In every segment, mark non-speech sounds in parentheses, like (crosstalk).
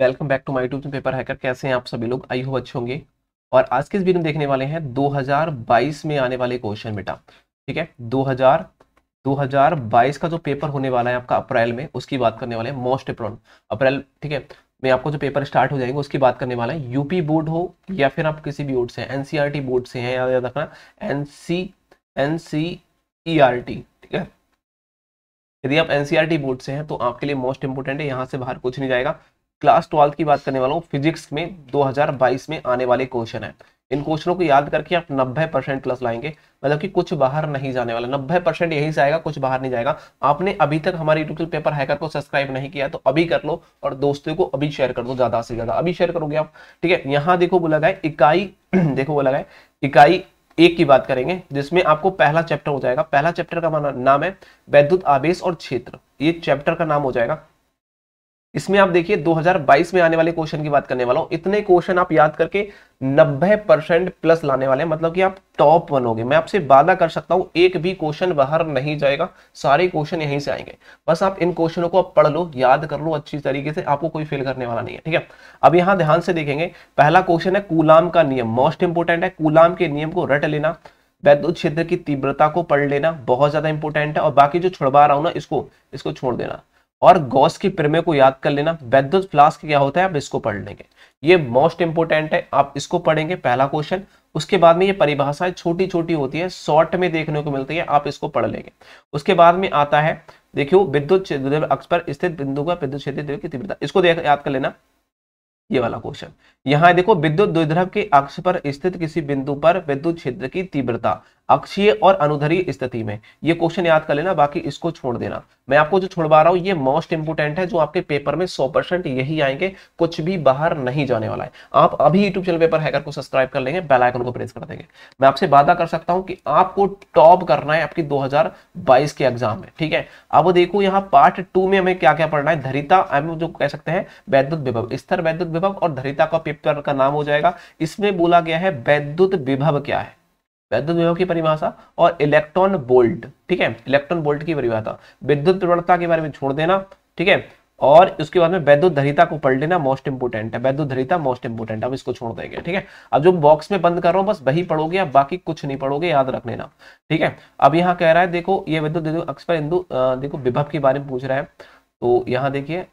Welcome back to my YouTube paper hacker कैसे हैं आप सभी लोग? आई हो अच्छे होंगे। और आज के इस वीडियो में देखने वाले हैं 2022 में आने वाले क्वेश्चन बेटा। ठीक है? 2000 2022 का जो पेपर होने वाला है आपका अप्रैल में, उसकी बात करने वाले हैं मोस्ट अप्रॉन अप्रैल, ठीक है? में आपको जो पेपर स्टार्ट हो जाएँगे, उसकी बात करने वाला है। यूपी बोर्ड हो या फिर आप किसी भी बोर्ड से एनसीईआरटी बोर्ड से हैं, याद रखना एनसी एनसीईआरटी ठीक है? यदि आप एनसीआरटी बोर्ड से हैं तो आपके लिए मोस्ट इंपोर्टेंट है, यहाँ से बाहर कुछ नहीं जाएगा। क्लास ट्वेल्थ की बात करने वाला हूँ, फिजिक्स में 2022 में आने वाले क्वेश्चन है। इन क्वेश्चनों को याद करके आप 90 परसेंट प्लस लाएँगे मतलब कि कुछ बाहर नहीं जाने वाला। 90 परसेंट यहीं से आएगा, कुछ बाहर नहीं जाएगा। आपने अभी तक हमारे यूट्यूब पेपर हैकर को सब्सक्राइब नहीं किया तो अभी कर लो और दोस्तों को अभी शेयर कर दो, ज़्यादा से ज़्यादा। अभी शेयर करोगे आप, ठीक है? यहाँ देखो बोला गया इकाई (clears throat) देखो बोला गया इकाई एक की बात करेंगे, जिसमें आपको पहला चैप्टर हो जाएगा। पहला चैप्टर का नाम है वैद्युत आवेश और क्षेत्र। ये चैप्टर का नाम हो जाएगा। इसमें आप देखिए 2022 में आने वाले क्वेश्चन की बात करने वाला हूँ। इतने क्वेश्चन आप याद करके 90 परसेंट प्लस लाने वाले हैं। मतलब कि आप टॉप बनोगे। मैं आपसे वादा कर सकता हूँ, एक भी क्वेश्चन बाहर नहीं जाएगा। सारे क्वेश्चन यहीं से आएँगे। बस आप इन क्वेश्चनों को आप पढ़ लो, याद कर लो अच्छी तरीके से। आपको कोई फेल करने वाला नहीं है, ठीक है? अब यहाँ ध्यान से देखेंगे, पहला क्वेश्चन है कूलाम का नियम। मोस्ट इंपोर्टेंट है, कूलाम के नियम को रट लेना वैद्युत क्षेत्र की तीव्रता को पढ़ लेना, बहुत ज़्यादा इंपोर्टेंट है। और बाकी जो छुड़वा रहा हूँ ना, इसको इसको छोड़ देना। और गॉस की प्रमेय को याद कर लेना। वैद्युत फ्लास्क क्या होता है? आप इसको पढ़ लेंगे। ये मोस्ट इंपोर्टेंट है, आप इसको पढ़ेंगे। पहला क्वेश्चन, उसके बाद में ये परिभाषाएँ छोटी छोटी होती है, शॉर्ट में देखने को मिलती है, आप इसको पढ़ लेंगे। उसके बाद में आता है, देखियो, विद्युत अक्ष पर स्थित बिंदु का विद्युत क्षेत्र की तीव्रता। इसको देख, याद कर लेना। ये वाला क्वेश्चन, यहाँ देखो, विद्युत द्विध्रुव के अक्ष पर स्थित किसी बिंदु पर विद्युत क्षेत्र की तीव्रता। अक्षीय और अनुधरीय स्थिति में। ये क्वेश्चन याद कर लेना, बाकी इसको छोड़ देना। मैं आपको जो छोड़वा रहा हूँ, ये मोस्ट इंपोर्टेंट है, जो आपके पेपर में 100 परसेंट यही आएँगे, कुछ भी बाहर नहीं जाने वाला है। आप अभी यूट्यूब चैनल पेपर हैकर को सब्सक्राइब कर लेंगे बेल आइकन को प्रेस कर देंगे। मैं आपसे वादा कर सकता हूँ कि आपको टॉप करना है आपकी दो हज़ार बाईस के एग्ज़ाम में, ठीक है? अब देखो यहाँ पार्ट टू में हमें क्या क्या पढ़ना है? धरिता जो कह सकते हैं, वैद्युत विभव स्तर वैद्युत विभव और धरिता का पेपर का नाम हो जाएगा। इसमें बोला गया है, वैद्युत विभव क्या है? वैद्युत विभव की परिभाषा और इलेक्ट्रॉन बोल्ट, ठीक है? इलेक्ट्रॉन बोल्ट की परिभाषा। विद्युत प्रवणता के बारे में छोड़ देना, ठीक है? और उसके बाद में वैद्युत धरिता को पढ़ लेना मोस्ट इंपोर्टेंट है। वैद्युत धरिता मोस्ट इंपोर्टेंट अब इसको छोड़ देंगे, ठीक है? अब जो बॉक्स में बंद कर रहा हूँ, बस वही पढ़ोगे आप, बाकी कुछ नहीं पढ़ोगे, याद रख लेना, ठीक है? अब यहाँ कह रहा है, देखो, ये विद्युत अक्ष पर हिंदू देखो, विभव के बारे में पूछ रहा है। तो यहाँ देखिए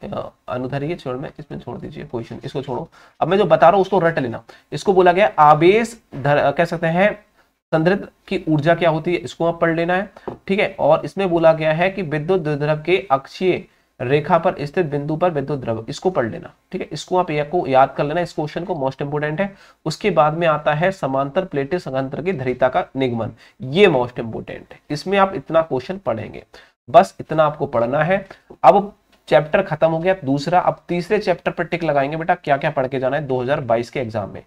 अनुधरिए छोड़ में, इसमें छोड़ दीजिए क्वेश्चन इसको छोड़ो। अब मैं जो बता रहा हूँ, उसको रट लेना। इसको बोला गया आवेश कह सकते हैं संद्रित की ऊर्जा क्या होती है, इसको आप पढ़ लेना है, ठीक है? और इसमें बोला गया है कि विद्युत द्रव के अक्षीय रेखा पर स्थित बिंदु पर विद्युत द्रव, इसको पढ़ लेना, ठीक है? इसको आप को याद कर लेना, इस क्वेश्चन को मोस्ट इंपोर्टेंट है। उसके बाद में आता है समांतर प्लेटें संयंत्र की धरिता का निगमन, ये मोस्ट इंपोर्टेंट है। इसमें आप इतना क्वेश्चन पढ़ेंगे। बस इतना आपको पढ़ना है। अब चैप्टर खत्म हो गया दूसरा अब तीसरे चैप्टर पर टिक लगाएँगे बेटा क्या क्या पढ़ के जाना है 2022 के एग्ज़ाम में।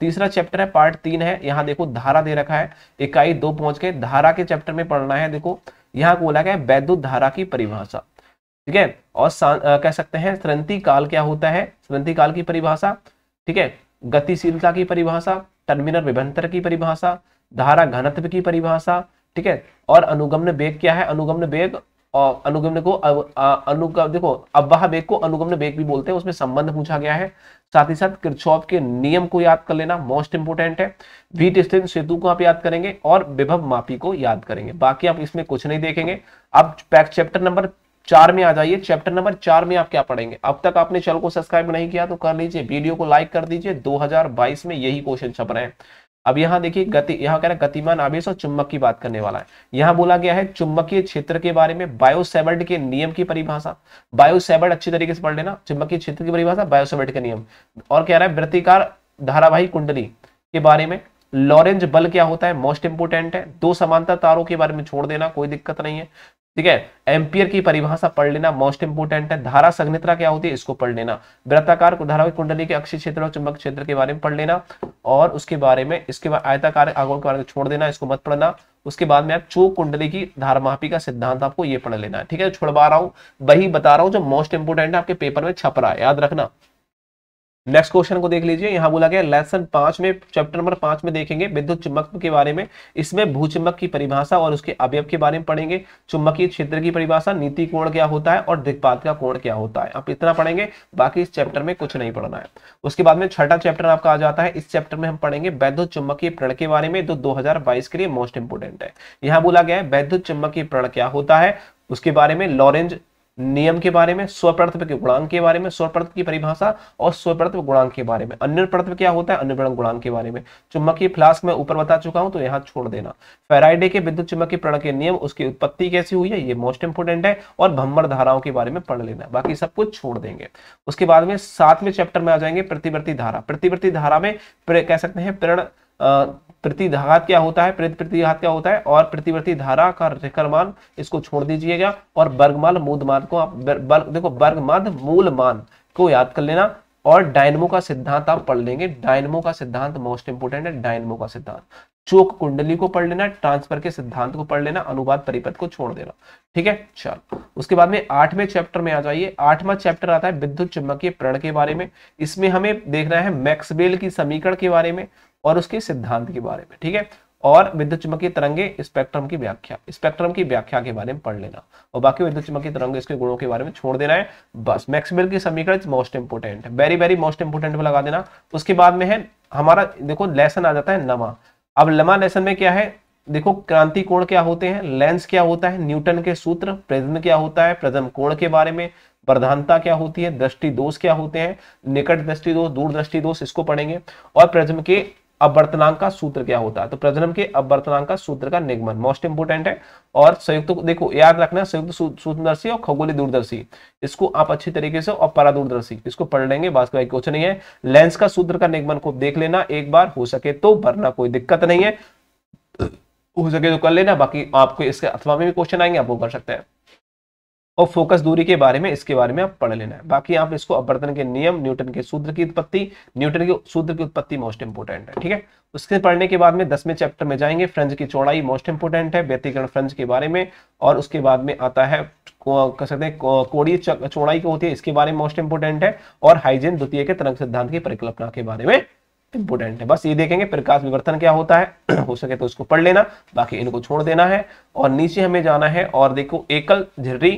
तीसरा चैप्टर है पार्ट तीन है यहाँ देखो धारा दे रखा है इकाई दो पहुँच के धारा के चैप्टर में पढ़ना है देखो यहाँ बोला गया वैद्युत धारा की परिभाषा। ठीक है और आ, कह सकते हैं श्रंति काल क्या होता है श्रंति काल की परिभाषा ठीक है गतिशीलता की परिभाषा टर्मिनल विभंतर की परिभाषा धारा घनत्व की परिभाषा ठीक है और अनुगमन वेग क्या है अनुगमन वेग अनुगमन को अनुगम देखो अब्वाह बेग को अनुगमन बेग भी बोलते हैं, उसमें संबंध पूछा गया है। साथ ही साथ किरचॉफ के नियम को याद कर लेना मोस्ट इंपोर्टेंट है। वीट स्थित सेतु को आप याद करेंगे और विभव मापी को याद करेंगे। बाकी आप इसमें कुछ नहीं देखेंगे। अब चैप्टर नंबर चार में आ जाइए। चैप्टर नंबर चार में आप क्या पढ़ेंगे? अब तक आपने चैनल को सब्सक्राइब नहीं किया तो कर लीजिए वीडियो को लाइक कर दीजिए। 2022 में यही क्वेश्चन छप रहे हैं। अब यहाँ देखिए गति, यहाँ कह रहा है गतिमान आवेश और चुंबक की बात करने वाला है। यहाँ बोला गया है चुंबकीय क्षेत्र के बारे में बायोसेवर्ड के नियम की परिभाषा। बायोसेवर्ड अच्छी तरीके से पढ़ लेना, चुंबकीय क्षेत्र की परिभाषा बायोसेवर्ड के नियम। और कह रहा है वृत्तिकार धारावाही कुंडली के बारे में, लॉरेंज बल क्या होता है? मोस्ट इंपोर्टेंट है। दो समांतर तारों के बारे में छोड़ देना, कोई दिक्कत नहीं है। ठीक है? एम्पियर की परिभाषा पढ़ लेना, मोस्ट इंपोर्टेंट है। धारा संग्नित्रा क्या होती है? इसको पढ़ लेना। वृत्ताकार धारावाहिक कुंडली के अक्षय क्षेत्र और चुंबक क्षेत्र के बारे में पढ़ लेना। और उसके बारे में, इसके बाद आयताकार आगोल के बारे में छोड़ देना, इसको मत पढ़ना। उसके बाद में आप चोक कुंडली की धारमापी का सिद्धांत आपको ये पढ़ लेना है। ठीक है, छोड़वा रहा हूँ, वही बता रहा हूँ जो मोस्ट इंपोर्टेंट है, आपके पेपर में छप रहा है, याद रखना। नेक्स्ट क्वेश्चन को देख लीजिए। यहाँ बोला गया लेसन पाँच में चैप्टर नंबर पाँच में देखेंगे विद्युत चुंबकत्व के बारे में। इसमें भूचुंबक की परिभाषा और उसके अवयव के बारे में पढ़ेंगे। चुंबकीय क्षेत्र की परिभाषा, नीति कोण क्या होता है और दिग्पात का कोण क्या होता है। आप इतना पढ़ेंगे, बाकी इस चैप्टर में कुछ नहीं पढ़ना है। उसके बाद में छठा चैप्टर आपका आ जाता है। इस चैप्टर में हम पढ़ेंगे वैद्युत चुंबकीय प्रण के बारे में, जो दो हज़ार बाईस के लिए मोस्ट इंपोर्टेंट है। यहाँ बोला गया है, वैद्युत चुंबकीय प्रण क्या होता है? उसके बारे में लॉरेंज नियम के बारे में स्वप्रतव के गुणांक के बारे में स्वप्रतव की परिभाषा और स्वप्रतव गुणांक के बारे में। अन्य प्रतव क्या होता है? अन्य गुणांक के बारे में। चुंबकीय फ्लास्क में ऊपर बता चुका हूँ तो यहाँ छोड़ देना। फेराइडे के विद्युत चुंबकीय प्रण के नियम, उसकी उत्पत्ति कैसी हुई है? ये मोस्ट इंपोर्टेंट है और भम्मर धाराओं के बारे में पढ़ लेना बाकी सब कुछ छोड़ देंगे। उसके बाद में सातवें चैप्टर में आ जाएँगे प्रतिवर्ती धारा। प्रतिवर्ती धारा में कह सकते हैं, प्रण प्रतिघात क्या होता है? प्रतिघात क्या होता है? और प्रतिवर्ती धारा का रेखरमान इसको छोड़ दीजिएगा और वर्गमान मूल मान को आप देखो वर्गमद मूल मान को याद कर लेना। और डायनमो का सिद्धांत आप पढ़ लेंगे। डायनमो का सिद्धांत मोस्ट इंपोर्टेंट है। डायनमो का सिद्धांत। चोक कुंडली को पढ़ लेना। ट्रांसफ़र के सिद्धांत को पढ़ लेना। अनुवाद परिपथ को छोड़ देना। ठीक है? चल। उसके बाद में आठवें चैप्टर में आ जाइए। आठवां चैप्टर आता है विद्युत चुंबकीय प्रण के बारे में। इसमें हमें देखना है मैक्सवेल की समीकरण के बारे में। और उसके सिद्धांत के बारे में, ठीक है? और विद्युत चुंबकीय तरंगे स्पेक्ट्रम की व्याख्या स्पेक्ट्रम की व्याख्या के बारे में पढ़ लेना। और बाकी विद्युत चुंबकीय तरंगे इसके गुणों के बारे में छोड़ देना है। बस, मैक्सवेल की समीकरण most important very very most important में लगा देना। उसके बाद में है, हमारा, देखो लेसन आ जाता है नमा। अब लमा लेसन में क्या है? देखो, क्रांति कोण क्या होते हैं? लेंस क्या होता है? न्यूटन के सूत्र प्रिज्म क्या होता है? प्रिज्म कोण के बारे में। प्रधानता क्या होती है? दृष्टि दोष क्या होते हैं? निकट दृष्टि दोष दूर दृष्टि दोष इसको पढ़ेंगे। और प्रिज्म के अवर्तनांक का सूत्र क्या होता है? तो प्रजनन के अवर्तनांक का सूत्र का निगमन मोस्ट इंपोर्टेंट है और संयुक्त, देखो, याद रखना, संयुक्त सूक्ष्मदर्शी और खगोली दूरदर्शी। इसको आप अच्छी तरीके से और परा दूरदर्शी इसको पढ़ लेंगे वास्तविक क्वेश्चन नहीं है। लेंस का सूत्र का निगमन को देख लेना, एक बार हो सके तो वरना कोई दिक्कत नहीं है। हो सके तो कर लेना, बाकी आपको इसके अथवा में भी क्वेश्चन आएँगे, आप वो कर सकते हैं। और फोकस दूरी के बारे में, इसके बारे में आप पढ़ लेना है। बाकी आप इसको अपवर्तन के नियम, न्यूटन के सूत्र की उत्पत्ति, न्यूटन के सूत्र की उत्पत्ति मोस्ट इंपोर्टेंट है, ठीक है? उसके पढ़ने के बाद में दसवें चैप्टर में जाएँगे। फ्रेंच की चौड़ाई मोस्ट इंपोर्टेंट है व्यक्तिकरण फ्रेंच के बारे में, और उसके बाद में आता है कह सकते हैं कोड़ी चौड़ाई को होती है, इसके बारे में मोस्ट इंपोर्टेंट है, और हाइजेन द्वितीय के तरंग सिद्धांत की परिकल्पना के बारे में इंपोर्टेंट है। बस ये देखेंगे प्रकाश विवर्तन क्या होता है, (clears throat) हो सके तो इसको पढ़ लेना, बाकी इनको छोड़ देना है, और नीचे हमें जाना है, और देखो एकल झिर्री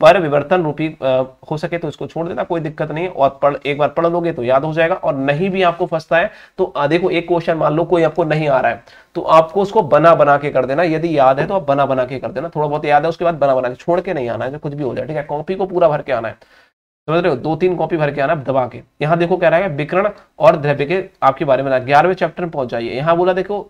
पर विवर्तन रूपी हो सके तो इसको छोड़ देना, कोई दिक्कत नहीं। और पढ़, एक बार पढ़ लोगे तो याद हो जाएगा। और नहीं भी आपको फंसता है तो देखो एक क्वेश्चन मान लो, कोई आपको नहीं आ रहा है तो आपको उसको बना बना के कर देना। यदि याद है तो आप बना बना के कर देना। थोड़ा बहुत याद है, उसके बाद बना बना के छोड़ के नहीं आना है कुछ भी हो जाए, ठीक है? कॉपी को पूरा भर के आना है। समझ रहे हो? दो, तीन कॉपी भर के आना दबा के। यहाँ देखो कह रहा है, विकरण और द्रव्य के आपके बारे में ग्यारहवें चैप्टर में पहुँच जाइए। यहाँ बोला देखो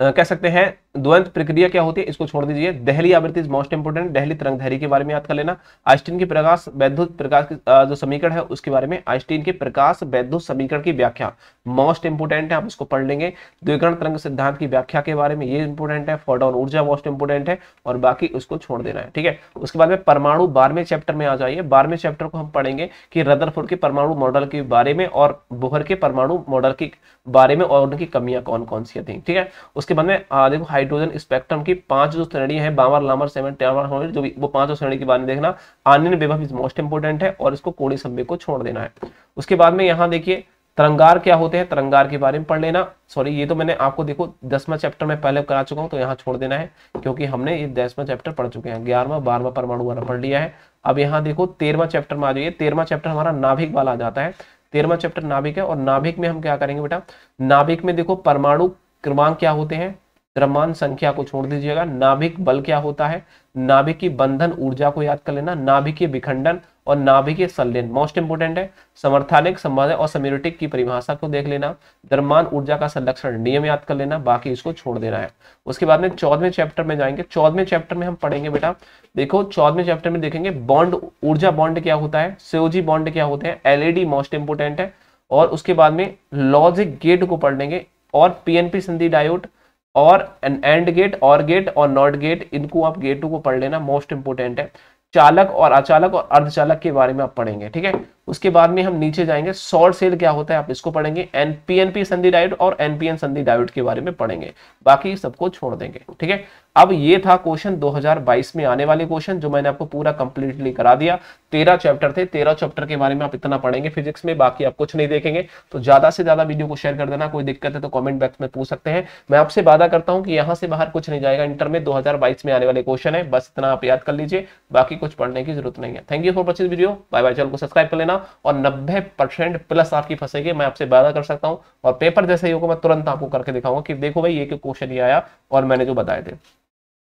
कह सकते हैं द्वंद प्रक्रिया क्या होती है, इसको छोड़ दीजिए। दहली आवृत्ति इज़ मोस्ट इंपोर्टेंट दहली तरंग धैर्य के बारे में याद कर लेना। आइस्टीन के प्रकाश, वैद्युत प्रकाश जो समीकरण है, उसके बारे में आइस्टीन के प्रकाश, वैद्युत समीकरण की व्याख्या। मोस्ट इंपोर्टेंट है, आप उसको पढ़ लेंगे। द्विकरण तरंग सिद्धांत की व्याख्या के बारे में ये इंपोर्टेंट है फोटोन ऊर्जा मोस्ट इंपोर्टेंट है, और बाकी उसको छोड़ देना है, ठीक है? उसके बाद में परमाणु बारहवें चैप्टर में आ जाइए। बारहवें चैप्टर को हम पढ़ेंगे कि रदरफोर्ड के परमाणु मॉडल के बारे में और बोहर के परमाणु मॉडल के बारे में और उनकी कमियाँ कौन कौन सी थी, ठीक है? उसके बाद में देखो हाइड्रोजन स्पेक्ट्रम की पाँच जो श्रेणी है बावर लामर सेवन टेवर जो भी, वो पाँचों श्रेणी के बारे में देखना। आनंद विभव इज़ मोस्ट इंपोर्टेंट है और इसको कोड़ी संवेग को छोड़ देना है। उसके बाद में यहाँ देखिए, तरंगार क्या होते हैं? तरंगार के बारे में पढ़ लेना। सॉरी ये तो मैंने आपको देखो, दसवां चैप्टर में पहले करा चुका हूँ तो यहाँ छोड़ देना है, क्योंकि हमने ये दसवां चैप्टर पढ़ चुके हैं। ग्यारहवा, बारहवा परमाणु वाला पढ़ लिया है। अब यहाँ देखो, तेरहवा चैप्टर में आ जाइए। तेरहवा चैप्टर हमारा नाभिक वाला आ जाता है। तेरहवा चैप्टर नाभिक है और नाभिक में हम क्या करेंगे बेटा? नाभिक में देखो, परमाणु क्रमांक क्या होते हैं? द्रव्यमान संख्या को छोड़ दीजिएगा। नाभिक बल क्या होता है? नाभिक की बंधन ऊर्जा को याद कर लेना। नाभिकीय विखंडन और नाभिकीय संलयन मोस्ट इंपोर्टेंट है। समर्थानिक, संवाद और सम्यूटिक की परिभाषा को देख लेना। द्रव्यमान ऊर्जा का संरक्षण नियम याद कर लेना। बाकी इसको छोड़ देना है। उसके बाद में चौदहवें चैप्टर में जाएँगे। चौदहवें चैप्टर में हम पढ़ेंगे बेटा। देखो, चौदहवें चैप्टर में देखेंगे बॉन्ड ऊर्जा बॉन्ड क्या होता है? सोजी बॉन्ड क्या होते हैं? एलईडी मोस्ट इंपोर्टेंट है। और उसके बाद में लॉजिक गेट को पढ़ लेंगे। और पीएनपी सिंधी डायोड और N and gate OR gate और नॉट गेट इनको आप गेट को पढ़ लेना मोस्ट इंपोर्टेंट है। चालक और अचालक और अर्धचालक के बारे में आप पढ़ेंगे, ठीक है? उसके बाद में हम नीचे जाएँगे शॉर्ट सेल क्या होता है आप इसको पढ़ेंगे एनपीएनपी संधि डायोड और एनपीएन संधि डायोड के बारे में पढ़ेंगे। बाकी सबको छोड़ देंगे, ठीक है? अब ये था क्वेश्चन 2022 में आने वाले क्वेश्चन जो मैंने आपको पूरा कंप्लीटली करा दिया। तेरह चैप्टर थे, तेरह चैप्टर के बारे में आप इतना पढ़ेंगे फिजिक्स में, बाकी आप कुछ नहीं देखेंगे। तो ज़्यादा से ज़्यादा वीडियो को शेयर कर देना, कोई दिक्कत है तो कमेंट बॉक्स में पूछ सकते हैं। मैं आपसे वादा करता हूँ कि यहाँ से बाहर कुछ नहीं जाएगा इंटर में दो हज़ार बाइस में आने वाले क्वेश्चन है, बस इतना आप याद कर लीजिए, बाकी कुछ पढ़ने की ज़रूरत नहीं है। Thank you for watching video bye bye channel को सब्सक्राइब कर लेना। और नब्बे प्लस आपकी फंसेगी, मैं आपसे वादा कर सकता हूँ। और पेपर जैसे ही होगा, मैं तुरंत आपको करके दिखाऊँगा कि देखो भाई, ये क्वेश्चन ही आया और मैंने जो बताए थे।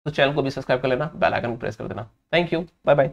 तो चैनल को भी सब्सक्राइब कर लेना बेल आइकन प्रेस कर देना। Thank you bye bye